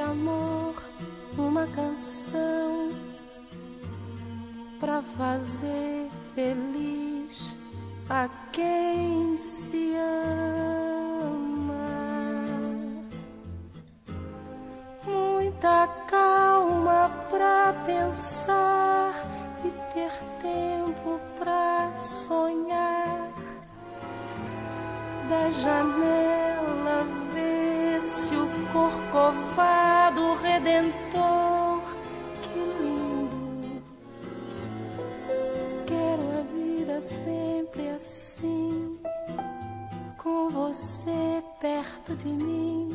amor uma canção para fazer feliz a quem se ama. Muita calma para pensar e ter tempo para sonhar. Da janela corcovado redentor. Que lindo! Quero a vida sempre assim, com você perto de mim,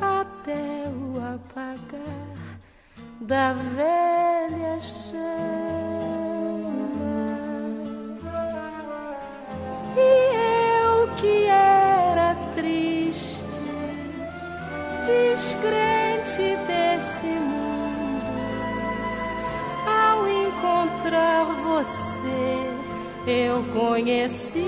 até o apagar da velha descrente desse mundo, ao encontrar você, eu conheci.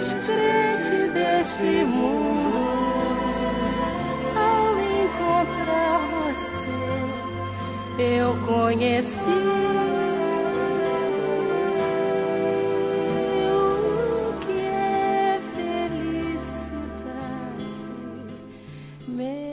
descrente deste mundo, ao encontrar você, eu conheci. É me